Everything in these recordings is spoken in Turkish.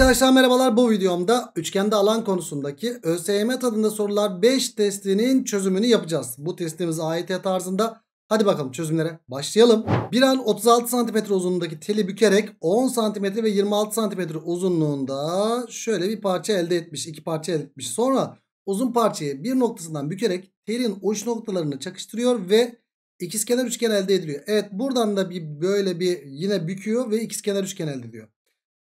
Arkadaşlar merhabalar bu videomda üçgende alan konusundaki ÖSYM tadında sorular 5 testinin çözümünü yapacağız. Bu testimiz AYT tarzında. Hadi bakalım çözümlere başlayalım. Bir an 36 cm uzunluğundaki teli bükerek 10 cm ve 26 cm uzunluğunda şöyle bir parça elde etmiş. iki parça elde etmiş. Sonra uzun parçayı bir noktasından bükerek telin uç noktalarını çakıştırıyor ve ikizkenar üçgen elde ediliyor. Evet buradan da bir böyle bir yine büküyor ve ikizkenar üçgen elde ediyor.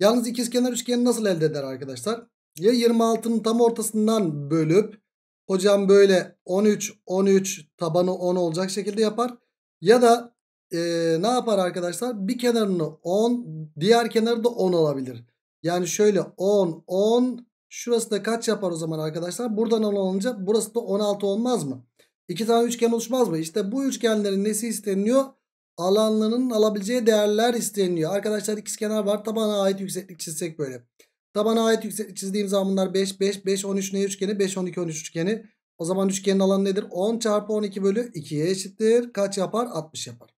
Yalnız ikizkenar üçgeni nasıl elde eder arkadaşlar? Ya 26'nın tam ortasından bölüp hocam böyle 13 13 tabanı 10 olacak şekilde yapar. Ya da e, ne yapar arkadaşlar? Bir kenarını 10 diğer kenarı da 10 olabilir. Yani şöyle 10 10 şurası da kaç yapar o zaman arkadaşlar? Buradan 10 olunca burası da 16 olmaz mı? İki tane üçgen oluşmaz mı? İşte bu üçgenlerin nesi isteniyor? Alanlarının alabileceği değerler isteniyor. Arkadaşlar ikizkenar var. Tabana ait yükseklik çizsek böyle. Tabana ait yükseklik çizdiğim zaman bunlar 5, 5, 5, 13 ne üçgeni? 5, 12, 13 üçgeni. O zaman üçgenin alanı nedir? 10 çarpı 12 bölü 2'ye eşittir. Kaç yapar? 60 yapar.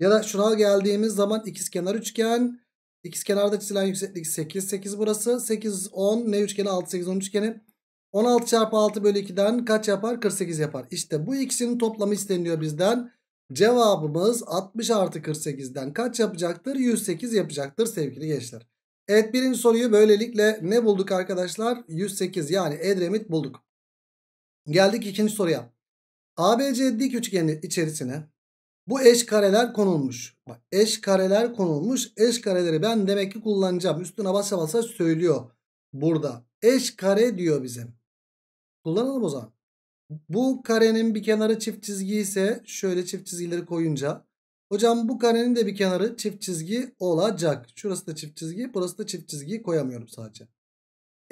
Ya da şuna geldiğimiz zaman ikizkenar üçgen. İkizkenarda çizilen yükseklik 8, 8 burası. 8, 10 ne üçgeni? 6, 8, 10 üçgeni. 16 çarpı 6 bölü 2'den kaç yapar? 48 yapar. İşte bu ikisinin toplamı isteniyor bizden. Cevabımız 60 artı 48'den kaç yapacaktır? 108 yapacaktır sevgili gençler. Evet birinci soruyu böylelikle ne bulduk arkadaşlar? 108 yani Edremit bulduk. Geldik ikinci soruya. ABC dik üçgeni içerisine bu eş kareler konulmuş. Bak eş kareler konulmuş. Eş kareleri ben demek ki kullanacağım. Üstüne basa basa söylüyor burada. Eş kare diyor bize. Kullanalım o zaman. Bu karenin bir kenarı çift çizgi ise şöyle çift çizgileri koyunca. Hocam bu karenin de bir kenarı çift çizgi olacak. Şurası da çift çizgi burası da çift çizgi koyamıyorum sadece.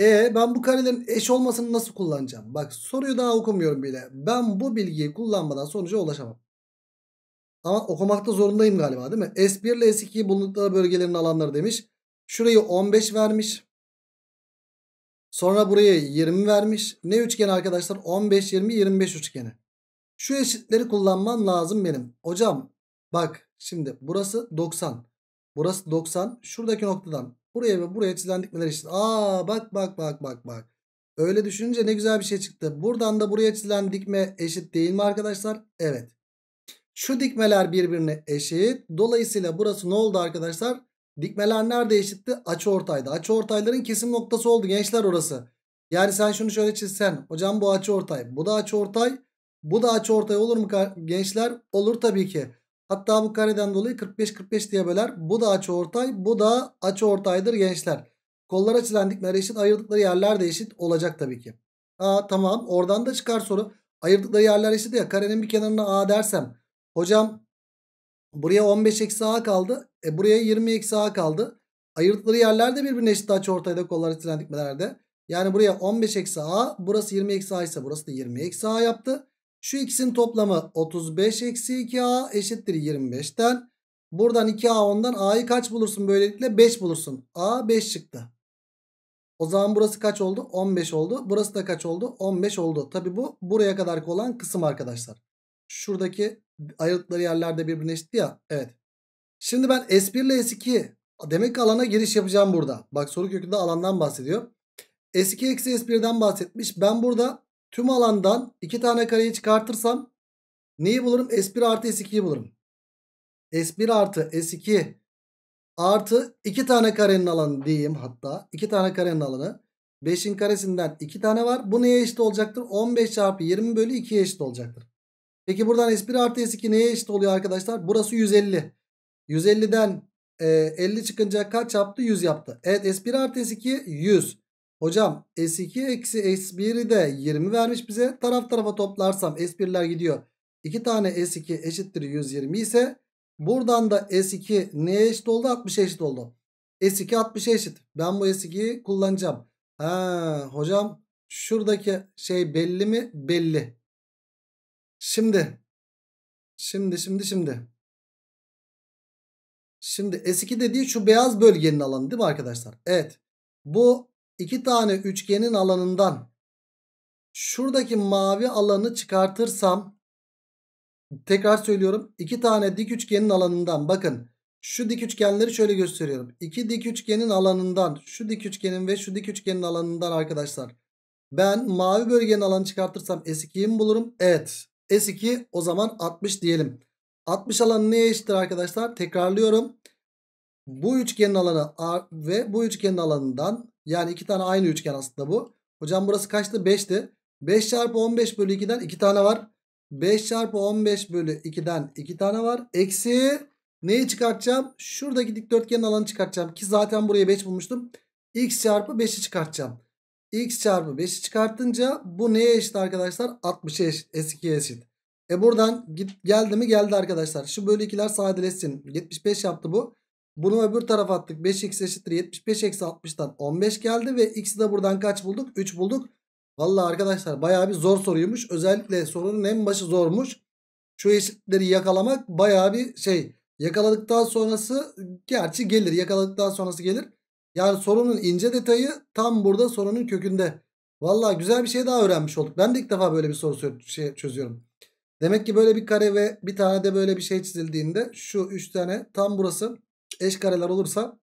E ben bu karelerin eş olmasını nasıl kullanacağım? Bak soruyu daha okumuyorum bile. Ben bu bilgiyi kullanmadan sonuca ulaşamam. Ama okumakta zorundayım galiba değil mi? S1 ile S2'yi bulundukları bölgelerin alanları demiş. Şurayı 15 vermiş. Sonra buraya 20 vermiş. Ne üçgen arkadaşlar? 15, 20, 25 üçgeni. Şu eşitleri kullanmam lazım benim. Hocam bak şimdi burası 90. Burası 90. Şuradaki noktadan buraya ve buraya çizilen dikmeler eşit. Aa bak bak bak bak bak. Öyle düşününce ne güzel bir şey çıktı. Buradan da buraya çizilen dikme eşit değil mi arkadaşlar? Evet. Şu dikmeler birbirine eşit. Dolayısıyla burası ne oldu arkadaşlar? Dikmeler nerede eşitti? Açı ortayda. Açı ortayların kesim noktası oldu gençler orası. Yani sen şunu şöyle çizsen. Hocam bu açı ortay. Bu da açı ortay. Bu da açı ortay olur mu gençler? Olur tabii ki. Hatta bu kareden dolayı 45-45 diye böler. Bu da açı ortay. Bu da açı ortaydır gençler. Kollara çizilen dikmeler eşit. Ayırdıkları yerler de eşit olacak tabii ki. Aa, tamam oradan da çıkar soru. Ayırdıkları yerler eşit ya. Karenin bir kenarına A dersem. Hocam Buraya 15 eksi a kaldı. E buraya 20 eksi a kaldı. Ayırdıkları yerler de birbirine eşit açı ortayda kollar itilen dikmelerde. Yani buraya 15 eksi a burası 20 eksi a ise burası da 20 eksi a yaptı. Şu ikisinin toplamı 35 eksi 2a eşittir 25'ten. Buradan 2a 10'dan a'yı kaç bulursun böylelikle 5 bulursun. a 5 çıktı. O zaman burası kaç oldu? 15 oldu. Burası da kaç oldu? 15 oldu. Tabi bu buraya kadar olan kısım arkadaşlar. Şuradaki ayrıldıkları yerlerde birbirine eşit ya. Evet. Şimdi ben S1 ile S2 demek ki alana giriş yapacağım burada. Bak soru kökünde alandan bahsediyor. S2 eksi S1'den bahsetmiş. Ben burada tüm alandan iki tane kareyi çıkartırsam neyi bulurum? S1 artı S2'yi bulurum. S1 artı S2 artı iki tane karenin alanı diyeyim hatta. iki tane karenin alanı. 5'in karesinden 2 tane var. Bu neye eşit olacaktır? 15 çarpı 20 bölü 2'ye eşit olacaktır. Peki buradan S1 artı S2 neye eşit oluyor arkadaşlar? Burası 150. 150'den e, 50 çıkınca kaç yaptı? 100 yaptı. Evet S1 artı S2 100. Hocam S2 eksi S1'i de 20 vermiş bize. Taraf tarafa toplarsam S1'ler gidiyor. 2 tane S2 eşittir 120 ise buradan da S2 neye eşit oldu? 60'a eşit oldu. S2 60'a eşit. Ben bu S2'yi kullanacağım. Ha, hocam şuradaki şey belli mi? Belli. Şimdi. Şimdi şimdi şimdi. Şimdi S2 dediği şu beyaz bölgenin alanı değil mi arkadaşlar? Evet. Bu iki tane üçgenin alanından şuradaki mavi alanı çıkartırsam tekrar söylüyorum. iki tane dik üçgenin alanından bakın. Şu dik üçgenleri şöyle gösteriyorum. İki dik üçgenin alanından şu dik üçgenin ve şu dik üçgenin alanından arkadaşlar. Ben mavi bölgenin alanı çıkartırsam S2'yi mi bulurum? Evet. S2 o zaman 60 diyelim. 60 alanı neye eşittir arkadaşlar? Tekrarlıyorum. Bu üçgenin alanı ve bu üçgenin alanından yani iki tane aynı üçgen aslında bu. Hocam burası kaçtı? 5'ti. 5 çarpı 15 bölü 2'den 2 tane var. 5 çarpı 15 bölü 2'den 2 tane var. Eksi neyi çıkartacağım? Şuradaki dikdörtgenin alanı çıkartacağım. Ki zaten buraya 5 bulmuştum. X çarpı 5'i çıkartacağım. X çarpı 5'i çıkartınca bu neye eşit arkadaşlar? 60'a eşit. S2'ye eşit. E buradan git, geldi mi geldi arkadaşlar. Şu bölü 2'ler sadeleşsin. 75 yaptı bu. Bunu öbür tarafa attık. 5x eşittir 75 eksi 60'tan 15 geldi. Ve x'i de buradan kaç bulduk? 3 bulduk. Valla arkadaşlar baya bir zor soruymuş. Özellikle sorunun en başı zormuş. Şu eşitleri yakalamak baya bir şey. Yakaladıktan sonrası gerçi gelir. Yakaladıktan sonrası gelir. Yani sorunun ince detayı tam burada sorunun kökünde. Valla güzel bir şey daha öğrenmiş olduk. Ben de ilk defa böyle bir soru şey çözüyorum. Demek ki böyle bir kare ve bir tane de böyle bir şey çizildiğinde şu üç tane tam burası eş kareler olursa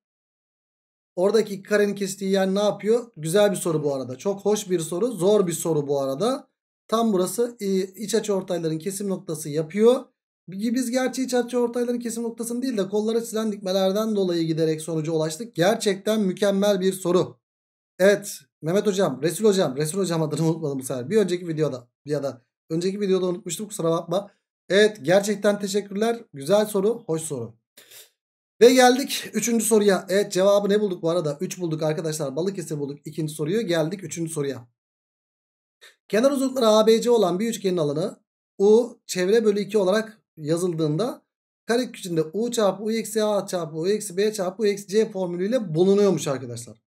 oradaki iki karenin kestiği yer ne yapıyor? Güzel bir soru bu arada. Çok hoş bir soru. Zor bir soru bu arada. Tam burası iç açı ortayların kesim noktası yapıyor. Biz gerçi iç açı ortayların kesim noktasını değil de kollara çizilen dikmelerden dolayı giderek sonuca ulaştık. Gerçekten mükemmel bir soru. Evet Mehmet hocam, Resul hocam, Resul hocam adını unutmadım bu sefer. Bir önceki videoda ya da önceki videoda unutmuştum kusura bakma. Evet gerçekten teşekkürler. Güzel soru, hoş soru. Ve geldik 3. soruya. Evet cevabı ne bulduk bu arada? 3 bulduk arkadaşlar. Balıkesir bulduk ikinci soruyu. Geldik 3. soruya. Kenar uzunlukları ABC olan bir üçgenin alanı U çevre bölü 2 olarak yazıldığında kare içinde U çarpı U eksi A çarpı U eksi B çarpı U eksi C formülüyle bulunuyormuş arkadaşlar.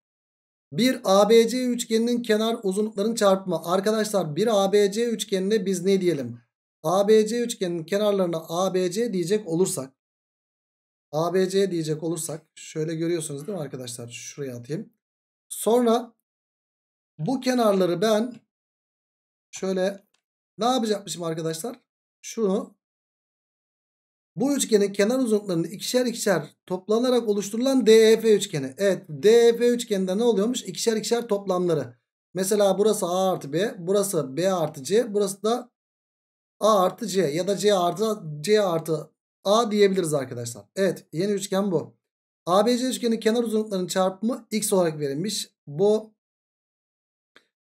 Bir ABC üçgeninin kenar uzunluklarının çarpımı. Arkadaşlar bir ABC üçgenine biz ne diyelim? ABC üçgeninin kenarlarına ABC diyecek olursak ABC diyecek olursak şöyle görüyorsunuz değil mi arkadaşlar? Şuraya atayım. Sonra bu kenarları ben şöyle ne yapacakmışım arkadaşlar? Şunu bu üçgenin kenar uzunluklarını ikişer ikişer toplanarak oluşturulan DEF üçgeni. Evet DEF üçgeninde ne oluyormuş? İkişer ikişer toplamları. Mesela burası A artı B. Burası B artı C. Burası da A artı C. Ya da C artı C artı A diyebiliriz arkadaşlar. Evet yeni üçgen bu. ABC üçgenin kenar uzunluklarının çarpımı x olarak verilmiş. Bu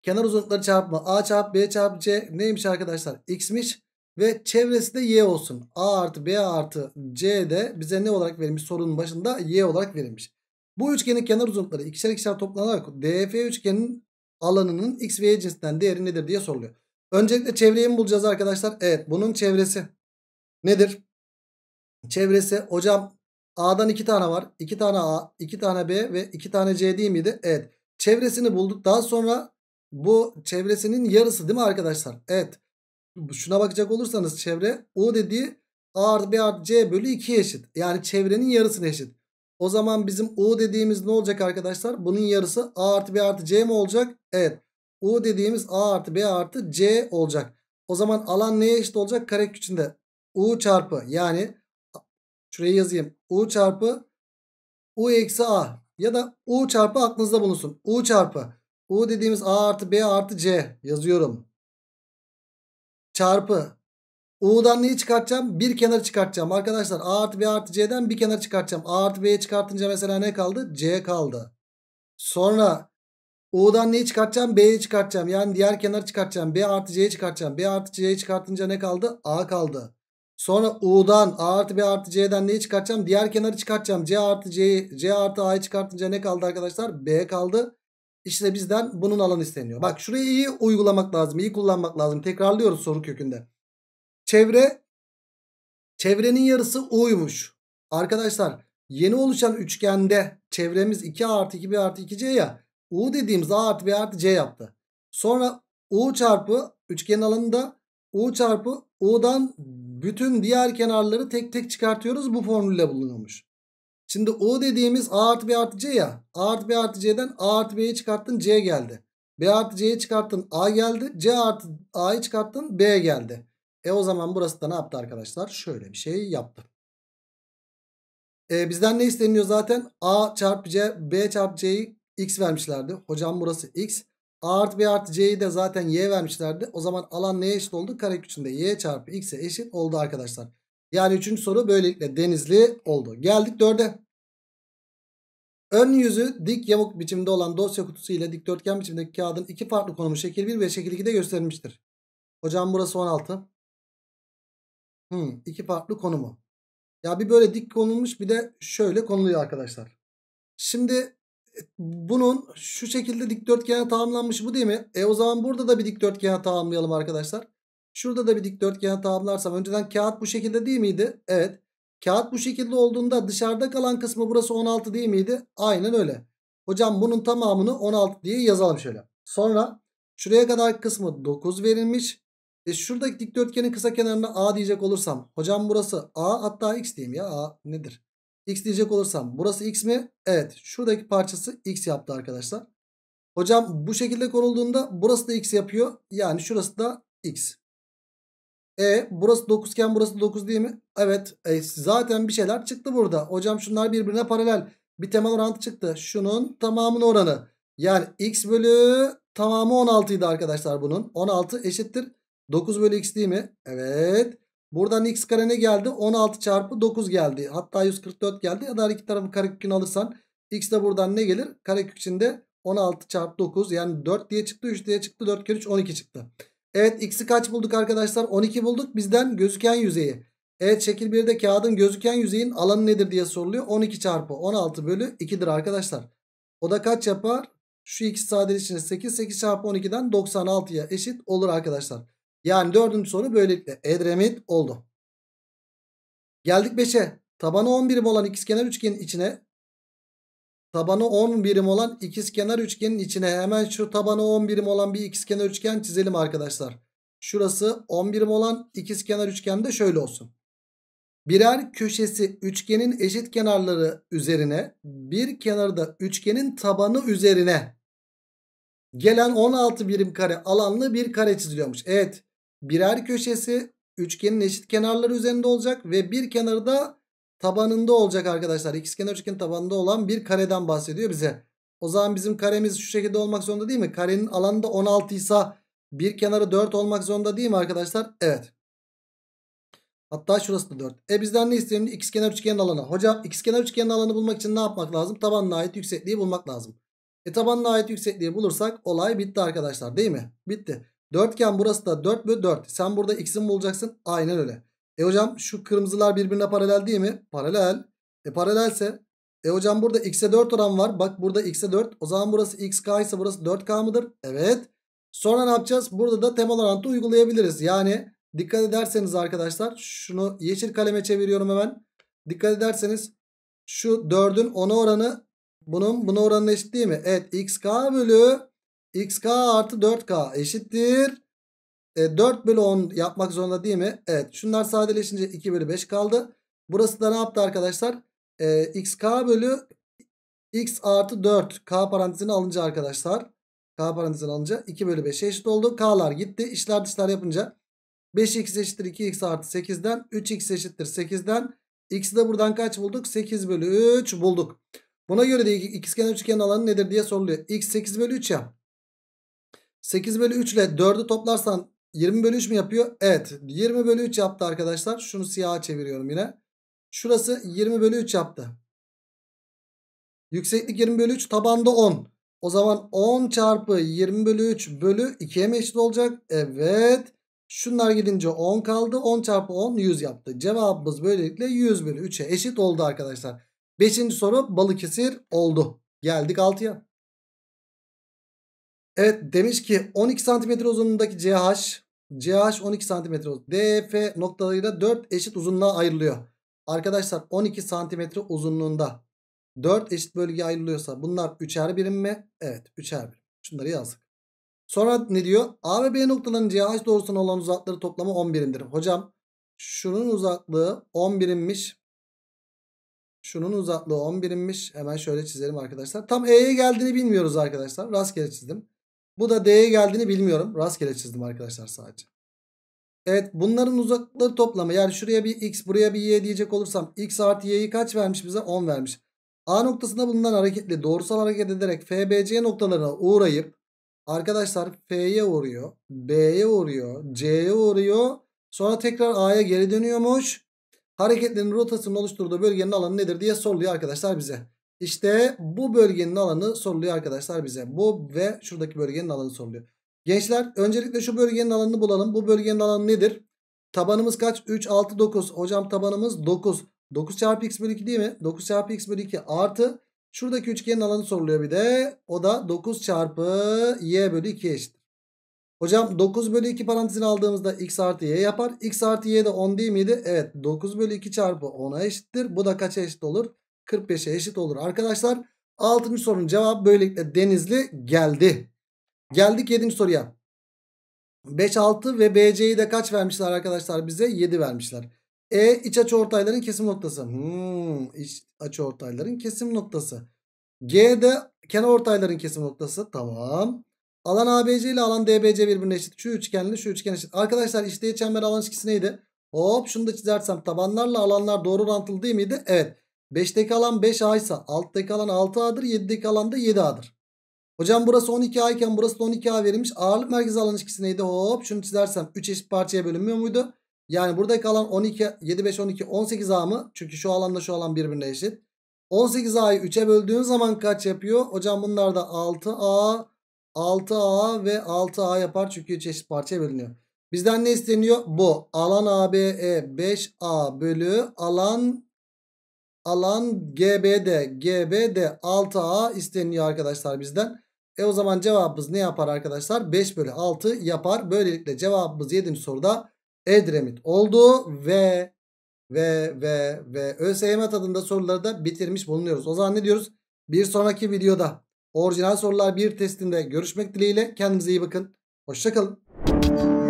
kenar uzunlukları çarpımı A çarpı B çarpı C neymiş arkadaşlar? X'miş. Ve çevresi de y olsun. A artı B artı C de bize ne olarak verilmiş? Sorunun başında y olarak verilmiş. Bu üçgenin kenar uzunlukları ikişer ikişer toplanarak DF üçgenin alanının x ve y cinsinden değeri nedir diye soruluyor. Öncelikle çevreyi mi bulacağız arkadaşlar? Evet bunun çevresi nedir? Çevresi hocam A'dan 2 tane var. 2 tane A, 2 tane B ve 2 tane C değil miydi? Evet. Çevresini bulduk. Daha sonra bu çevresinin yarısı değil mi arkadaşlar? Evet şuna bakacak olursanız çevre U dediği A artı B artı C bölü 2 eşit. Yani çevrenin yarısına eşit. O zaman bizim U dediğimiz ne olacak arkadaşlar? Bunun yarısı A artı B artı C mi olacak? Evet. U dediğimiz A artı B artı C olacak. O zaman alan neye eşit olacak? Karek içinde U çarpı yani şuraya yazayım. U çarpı U eksi A ya da U çarpı aklınızda bulunsun. U çarpı U dediğimiz A artı B artı C yazıyorum çarpı U'dan neyi çıkartacağım? Bir kenar çıkartacağım. Arkadaşlar A artı B artı C'den bir kenar çıkartacağım. A artı B'yi çıkartınca mesela ne kaldı? C kaldı. Sonra U'dan neyi çıkartacağım? B'yi çıkartacağım. Yani diğer kenarı çıkartacağım. B artı C'yi çıkartacağım. B artı C'yi çıkartınca ne kaldı? A kaldı. Sonra U'dan A artı B artı C'den neyi çıkartacağım? Diğer kenarı çıkartacağım. C artı C'yi C artı A'yı çıkartınca ne kaldı arkadaşlar? B kaldı. İşte bizden bunun alanı isteniyor. Bak şurayı iyi uygulamak lazım. iyi kullanmak lazım. Tekrarlıyoruz soru kökünde. Çevre çevrenin yarısı U'ymuş. Arkadaşlar yeni oluşan üçgende çevremiz 2 artı 2 B artı 2C ya. U dediğimiz A artı B artı C yaptı. Sonra U çarpı üçgenin alanında U çarpı U'dan bütün diğer kenarları tek tek çıkartıyoruz. Bu formülle bulunuyormuş. Şimdi U dediğimiz A artı B artı C ya. A artı B artı C'den A artı B'yi çıkarttın C geldi. B artı C'yi çıkarttın A geldi. C artı A'yı çıkarttın B geldi. E o zaman burası da ne yaptı arkadaşlar? Şöyle bir şey yaptı. E, bizden ne isteniyor zaten? A çarpı C, B çarpı C'yi x vermişlerdi. Hocam burası x. A artı B artı C'yi de zaten y vermişlerdi. O zaman alan neye eşit oldu? Karekök içinde y çarpı x'e eşit oldu arkadaşlar. Yani üçüncü soru böylelikle denizli oldu. Geldik dörde. Ön yüzü dik yamuk biçimde olan dosya kutusu ile dikdörtgen biçimdeki kağıdın iki farklı konumu şekil 1 ve şekil 2'de gösterilmiştir. Hocam burası 16. Hmm, iki farklı konumu. Ya bir böyle dik konulmuş bir de şöyle konuluyor arkadaşlar. Şimdi e, bunun şu şekilde dikdörtgene tamamlanmış bu değil mi? E o zaman burada da bir dikdörtgene tamamlayalım arkadaşlar. Şurada da bir dikdörtgene tamamlarsam önceden kağıt bu şekilde değil miydi? Evet. Kağıt bu şekilde olduğunda dışarıda kalan kısmı burası 16 değil miydi? Aynen öyle. Hocam bunun tamamını 16 diye yazalım şöyle. Sonra şuraya kadar kısmı 9 verilmiş. E şuradaki dikdörtgenin kısa kenarına A diyecek olursam. Hocam burası A hatta X diyeyim ya. A nedir? X diyecek olursam. Burası X mi? Evet. Şuradaki parçası X yaptı arkadaşlar. Hocam bu şekilde konulduğunda burası da X yapıyor. Yani şurası da X. E burası 9 iken burası 9 değil mi? Evet. E, zaten bir şeyler çıktı burada. Hocam şunlar birbirine paralel. Bir temel orantı çıktı. Şunun tamamının oranı. Yani x bölü tamamı 16 idi arkadaşlar bunun. 16 eşittir. 9 bölü x değil mi? Evet. Buradan x kare ne geldi? 16 çarpı 9 geldi. Hatta 144 geldi. Ya da iki tarafı karekökünü alırsan x de buradan ne gelir? Karekök içinde 16 çarpı 9 yani 4 diye çıktı 3 diye çıktı 4 kere 3 12 çıktı. Evet x'i kaç bulduk arkadaşlar? 12 bulduk. Bizden gözüken yüzeyi. Evet şekil 1'de kağıdın gözüken yüzeyin alanı nedir diye soruluyor. 12 çarpı 16 bölü 2'dir arkadaşlar. O da kaç yapar? Şu ikisi sadeleşince 8. 8 çarpı 12'den 96'ya eşit olur arkadaşlar. Yani dördüncü soru böylelikle Edremit oldu. Geldik 5'e. Tabanı 10 birim olan ikizkenar üçgenin içine tabanı 10 birim olan ikizkenar üçgenin içine hemen şu tabanı 10 birim olan bir ikizkenar üçgen çizelim arkadaşlar. Şurası 10 birim olan ikizkenar üçgen de şöyle olsun. Birer köşesi üçgenin eşit kenarları üzerine bir kenarı da üçgenin tabanı üzerine gelen 16 birim kare alanlı bir kare çiziliyormuş. Evet birer köşesi üçgenin eşit kenarları üzerinde olacak ve bir kenarı da tabanında olacak arkadaşlar. İkizkenar üçgen tabanında olan bir kareden bahsediyor bize. O zaman bizim karemiz şu şekilde olmak zorunda değil mi? Karenin alanı da 16 ise bir kenarı 4 olmak zorunda değil mi arkadaşlar? Evet. Hatta şurası da 4. E bizden ne istiyor? İkizkenar üçgenin alanı. Hocam ikizkenar üçgenin alanı bulmak için ne yapmak lazım? Tabanına ait yüksekliği bulmak lazım. E tabanına ait yüksekliği bulursak olay bitti arkadaşlar değil mi? Bitti. Dörtgen burası da 4 bölü 4. Sen burada x'ini bulacaksın. Aynen öyle. E hocam şu kırmızılar birbirine paralel değil mi? Paralel. E paralelse. E hocam burada x'e 4 oran var. Bak burada x'e 4. O zaman burası xk ise burası 4k mıdır? Evet. Sonra ne yapacağız? Burada da temel orantı uygulayabiliriz. Yani dikkat ederseniz arkadaşlar şunu yeşil kaleme çeviriyorum hemen. Dikkat ederseniz şu 4'ün 10'a oranı bunun buna oranı eşit değil mi? Evet xk bölü xk artı 4k eşittir. E, 4 bölü 10 yapmak zorunda değil mi? Evet şunlar sadeleşince 2 bölü 5 kaldı. Burası da ne yaptı arkadaşlar? E, xk bölü x artı 4 k parantezini alınca arkadaşlar. K parantezini alınca 2 bölü 5 eşit oldu. K'lar gitti. İşler dışlar yapınca 5x eşittir 2x artı 8'den 3x eşittir 8'den x'i de buradan kaç bulduk? 8 bölü 3 bulduk. Buna göre de ikizkenar üçgenin alanı nedir diye soruluyor. x 8 bölü 3 ya. 8 bölü 3 ile 4'ü toplarsan 20 bölü 3 mü yapıyor? Evet 20 bölü 3 yaptı arkadaşlar. Şunu siyaha çeviriyorum yine. Şurası 20 bölü 3 yaptı. Yükseklik 20 bölü 3 tabanda 10. O zaman 10 çarpı 20 bölü 3 bölü 2'ye mi eşit olacak? Evet. Şunlar gidince 10 kaldı. 10 çarpı 10 100 yaptı. Cevabımız böylelikle 100 bölü 3'e eşit oldu arkadaşlar. Beşinci soru Balıkesir oldu. Geldik 6'ya. Evet demiş ki 12 cm uzunluğundaki CH CH 12 cm DF noktalarıyla 4 eşit uzunluğa ayrılıyor. Arkadaşlar 12 cm uzunluğunda 4 eşit bölgeye ayrılıyorsa bunlar 3'er birim mi? Evet 3'er birim. Şunları yazdık. Sonra ne diyor? A ve B noktalarının CH doğrusuna olan uzaklıkları toplamı 10 birimdir. Hocam şunun uzaklığı 10 birimmiş. Şunun uzaklığı 10 birimmiş. Hemen şöyle çizelim arkadaşlar. Tam E'ye geldiğini bilmiyoruz arkadaşlar. Rastgele çizdim. Bu da D'ye geldiğini bilmiyorum. Rastgele çizdim arkadaşlar sadece. Evet bunların uzaklıkları toplamı yani şuraya bir x buraya bir y diyecek olursam x artı y'yi kaç vermiş bize 10 vermiş. A noktasında bulunan hareketli doğrusal hareket ederek FBC noktalarına uğrayıp arkadaşlar F'ye uğruyor, B'ye uğruyor, C'ye uğruyor. Sonra tekrar A'ya geri dönüyormuş. Hareketlerin rotasyonun oluşturduğu bölgenin alanı nedir diye soruluyor arkadaşlar bize. İşte bu bölgenin alanı soruluyor arkadaşlar bize. Bu ve şuradaki bölgenin alanı soruluyor. Gençler öncelikle şu bölgenin alanını bulalım. Bu bölgenin alanı nedir? Tabanımız kaç? 3, 6, 9. Hocam tabanımız 9. 9 çarpı x bölü 2 değil mi? 9 çarpı x bölü 2 artı. Şuradaki üçgenin alanı soruluyor bir de. O da 9 çarpı y bölü 2 eşittir. Hocam 9 bölü 2 parantezini aldığımızda x artı y yapar. x artı y de 10 değil miydi? Evet 9 bölü 2 çarpı 10'a eşittir. Bu da kaça eşit olur? 45'e eşit olur. Arkadaşlar 6. sorunun cevabı böylelikle Denizli geldi. Geldik 7. soruya. 5, 6 ve BC'yi de kaç vermişler arkadaşlar bize? 7 vermişler. E iç açı ortayların kesim noktası. Hmm, iç açı ortayların kesim noktası. G de kenar ortayların kesim noktası. Tamam. Alan ABC ile alan DBC birbirine eşit. Şu üçgenli şu üçgen eşit. Arkadaşlar işte çember alan ilişkisi neydi? Hop şunu da çizersem tabanlarla alanlar doğru orantılı değil miydi? Evet. 5'teki alan 5A ise alttaki alan 6A'dır. 7'deki alan da 7A'dır. Hocam burası 12A iken burası da 12A verilmiş. Ağırlık merkezi alan ilişkisi neydi? Hop şunu çizersem 3 eşit parçaya bölünmüyor muydu? Yani buradaki alan 12, 7, 5, 12, 18A mı? Çünkü şu alanla şu alan birbirine eşit. 18A'yı 3'e böldüğün zaman kaç yapıyor? Hocam bunlar da 6A, 6A ve 6A yapar. Çünkü 3 eşit parçaya bölünüyor. Bizden ne isteniyor? Bu. Alan ABE 5A bölü alan alan GBD. GBD 6A isteniyor arkadaşlar bizden. E o zaman cevabımız ne yapar arkadaşlar? 5 bölü 6 yapar. Böylelikle cevabımız 7. soruda Edremit oldu ve ve ve ve ÖSYM tadında soruları da bitirmiş bulunuyoruz. O zaman ne diyoruz? Bir sonraki videoda orijinal sorular bir testinde görüşmek dileğiyle. Kendinize iyi bakın. Hoşçakalın.